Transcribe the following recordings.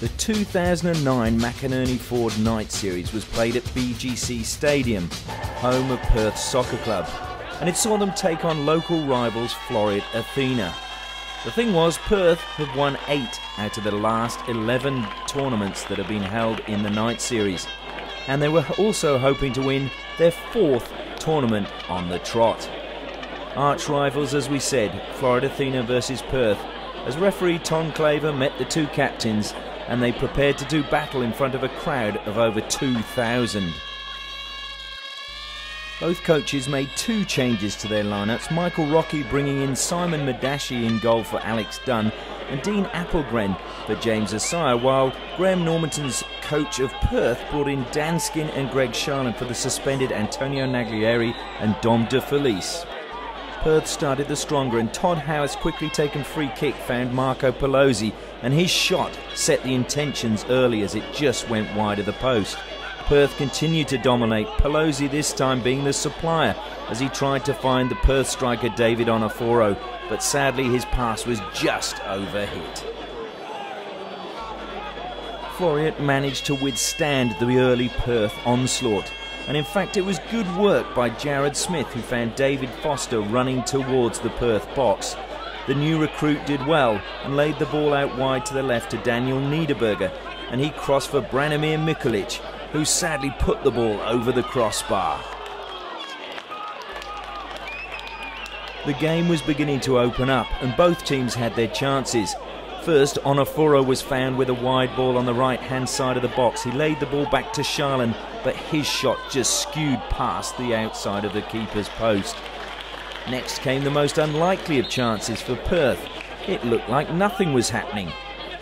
The 2009 McInerney Ford Night Series was played at BGC Stadium, home of Perth Soccer Club, and it saw them take on local rivals Floreat Athena. The thing was, Perth have won 8 out of the last 11 tournaments that have been held in the Night Series, and they were also hoping to win their fourth tournament on the trot. Arch rivals, as we said, Floreat Athena versus Perth, as referee Tom Claver met the two captains and they prepared to do battle in front of a crowd of over 2,000. Both coaches made two changes to their lineups, Michael Rocky bringing in Simon Madashi in goal for Alex Dunn and Dean Applegren for James Asaya, while Graham Normanton's coach of Perth brought in Danskin and Greg Charlin for the suspended Antonio Naglieri and Dom De Felice. Perth started the stronger, and Todd Howarth's quickly taken free kick found Marco Pelosi, and his shot set the intentions early as it just went wide of the post. Perth continued to dominate, Pelosi this time being the supplier as he tried to find the Perth striker David Onoforo, but sadly his pass was just overhit. Floreat managed to withstand the early Perth onslaught and in fact it was good work by Jared Smith who found David Foster running towards the Perth box. The new recruit did well and laid the ball out wide to the left to Daniel Niederberger and he crossed for Branimir Mikulic who sadly put the ball over the crossbar. The game was beginning to open up and both teams had their chances. First, Onoforo was found with a wide ball on the right hand side of the box. He laid the ball back to Charlin, but his shot just skewed past the outside of the keeper's post. Next came the most unlikely of chances for Perth. It looked like nothing was happening.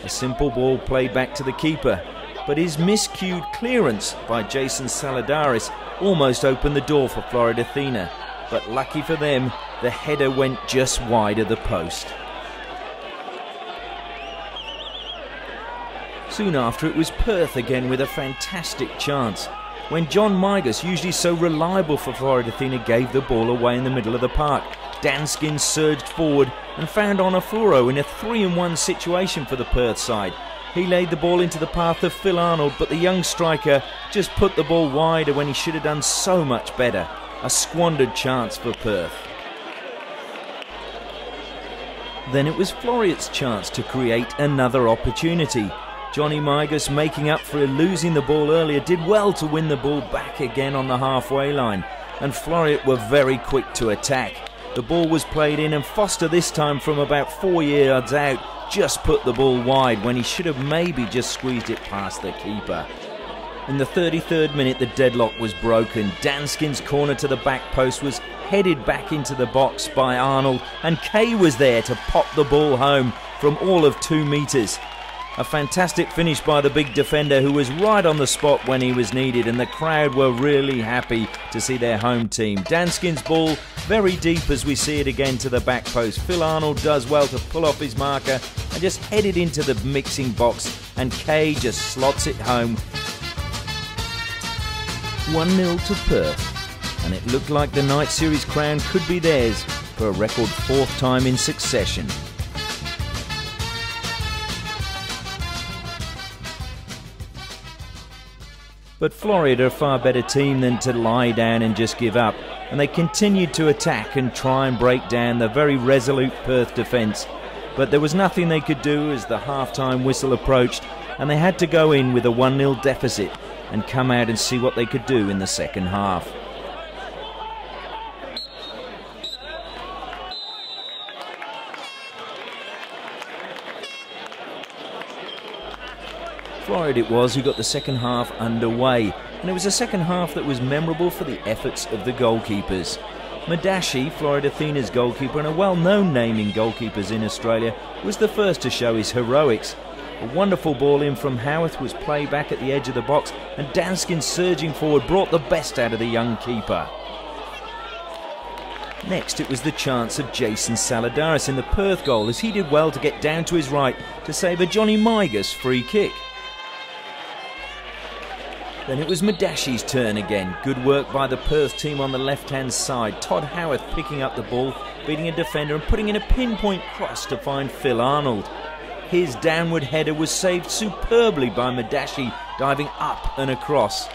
A simple ball played back to the keeper, but his miscued clearance by Jason Saladaris almost opened the door for Floreat Athena. But lucky for them, the header went just wide of the post. Soon after, it was Perth again with a fantastic chance. When John Migas, usually so reliable for Floreat Athena, gave the ball away in the middle of the park, Danskin surged forward and found Onoforo in a 3 in 1 situation for the Perth side. He laid the ball into the path of Phil Arnold, but the young striker just put the ball wider when he should have done so much better. A squandered chance for Perth. Then it was Floreat's chance to create another opportunity. Johnny Migas, making up for losing the ball earlier, did well to win the ball back again on the halfway line, and Floreat were very quick to attack. The ball was played in, and Foster, this time from about four yards out, just put the ball wide when he should have maybe just squeezed it past the keeper. In the 33rd minute, the deadlock was broken. Danskin's corner to the back post was headed back into the box by Arnold, and Kay was there to pop the ball home from all of two metres. A fantastic finish by the big defender who was right on the spot when he was needed, and the crowd were really happy to see their home team. Danskin's ball very deep as we see it again to the back post. Phil Arnold does well to pull off his marker and just head it into the mixing box, and Kay just slots it home. 1 0 to Perth, and it looked like the Night Series crown could be theirs for a record fourth time in succession. But Floreat are a far better team than to lie down and just give up, and they continued to attack and try and break down the very resolute Perth defence. But there was nothing they could do as the half-time whistle approached, and they had to go in with a 1 0 deficit and come out and see what they could do in the second half. It was who got the second half underway, and it was a second half that was memorable for the efforts of the goalkeepers. Madashi, Floreat Athena's goalkeeper and a well-known name in goalkeepers in Australia, was the first to show his heroics. A wonderful ball in from Howarth was played back at the edge of the box, and Danskin surging forward brought the best out of the young keeper. Next, it was the chance of Jason Saladaris in the Perth goal as he did well to get down to his right to save a Johnny Migas free kick. Then it was Madashi's turn again. Good work by the Perth team on the left hand side. Todd Howarth picking up the ball, beating a defender and putting in a pinpoint cross to find Phil Arnold. His downward header was saved superbly by Madashi, diving up and across.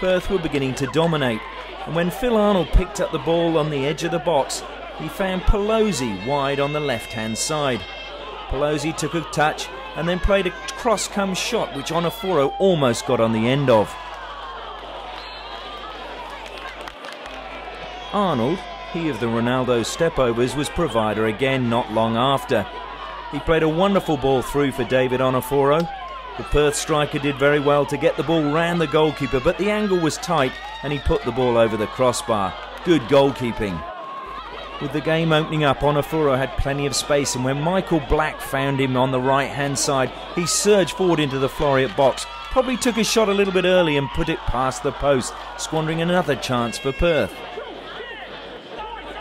Perth were beginning to dominate, and when Phil Arnold picked up the ball on the edge of the box, he found Pelosi wide on the left hand side. Pelosi took a touch and then played a cross come shot which Onoforo almost got on the end of. Arnold, he of the Ronaldo stepovers, was provider again not long after. He played a wonderful ball through for David Onoforo. The Perth striker did very well to get the ball round the goalkeeper, but the angle was tight and he put the ball over the crossbar. Good goalkeeping. With the game opening up, Onoforo had plenty of space, and when Michael Black found him on the right hand side, he surged forward into the Floreat box. Probably took his shot a little bit early and put it past the post, squandering another chance for Perth.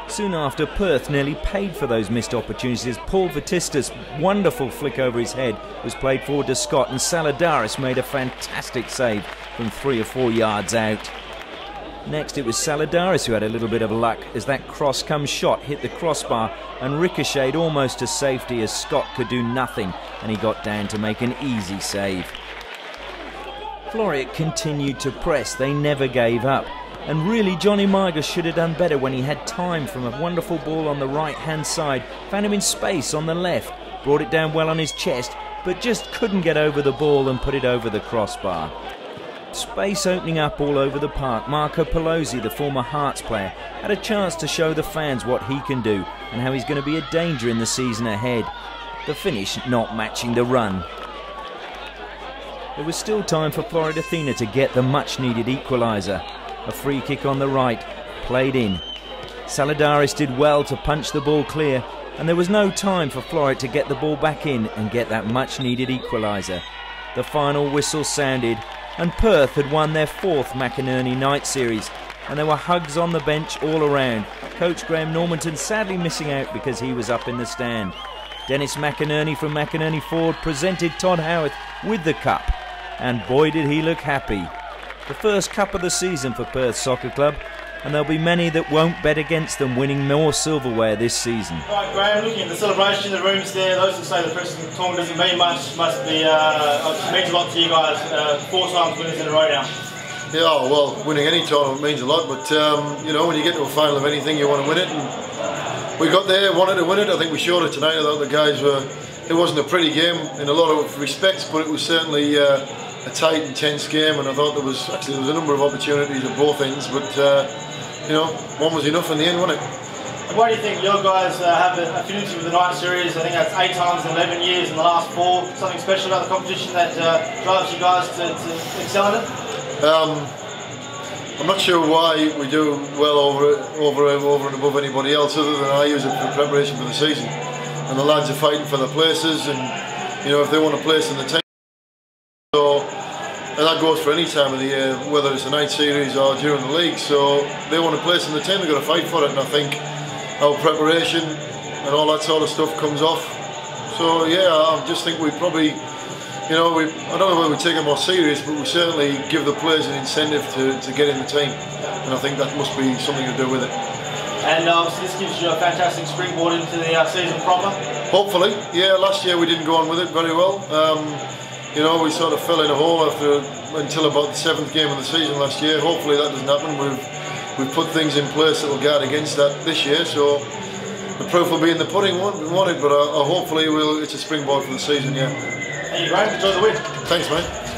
Soon after, Perth nearly paid for those missed opportunities. Paul Vatista's wonderful flick over his head was played forward to Scott, and Saladaris made a fantastic save from three or four yards out. Next, it was Saladaris who had a little bit of luck as that cross come shot hit the crossbar and ricocheted almost to safety as Scott could do nothing and he got down to make an easy save. Floreat continued to press, they never gave up. And really, Johnny Migas should have done better when he had time from a wonderful ball on the right hand side, found him in space on the left, brought it down well on his chest, but just couldn't get over the ball and put it over the crossbar. Space opening up all over the park, Marco Pelosi, the former Hearts player, had a chance to show the fans what he can do and how he's going to be a danger in the season ahead. The finish not matching the run. There was still time for Floreat Athena to get the much needed equaliser. A free kick on the right, played in. Saladaris did well to punch the ball clear, and there was no time for Floreat to get the ball back in and get that much needed equaliser. The final whistle sounded, and Perth had won their fourth McInerney Night Series, and there were hugs on the bench all around. Coach Graham Normanton sadly missing out because he was up in the stand. Dennis McInerney from McInerney Ford presented Todd Howarth with the cup, and boy did he look happy. The first cup of the season for Perth Soccer Club, and there'll be many that won't bet against them winning more silverware this season. Right, Graham, looking at the celebration, in the rooms there, those who say the Preston tournament doesn't mean much must be, uh, means a lot to you guys. Uh, four times winners in a row now. Yeah, well, winning any tournament means a lot, but um, you know, when you get to a final of anything, you want to win it. And we got there, wanted to win it. I think we showed it tonight. I thought the guys were. It wasn't a pretty game in a lot of respects, but it was certainly uh, a tight, intense game, and I thought there was actually there was a number of opportunities at both ends, but. Uh, you know, one was enough in the end, wasn't it? And why do you think your guys uh, have an affinity with the night series? I think that's eight times in 11 years in the last four. Something special about the competition that uh, drives you guys to, to excel in it? Um, I'm not sure why we do well over over over and above anybody else, other than I use it for preparation for the season. And the lads are fighting for their places, and you know if they want a place in the team. So and that goes for any time of the year, whether it's a night series or during the league. So they want a place in the team, they've got to fight for it. And I think our preparation and all that sort of stuff comes off. So yeah, I just think we probably, you know, we I don't know whether we take it more serious, but we certainly give the players an incentive to, to get in the team. And I think that must be something to do with it. And obviously this gives you a fantastic springboard into the uh, season proper. Hopefully, yeah. Last year we didn't go on with it very well. Um, you know, we sort of fell in a hole after until about the seventh game of the season last year. Hopefully that doesn't happen. We've we've put things in place that will guard against that this year. So the proof will be in the pudding, won't, won't it? But uh, hopefully we'll, it's a springboard for the season. Yeah. You, Graham. Enjoy the win. Thanks, mate.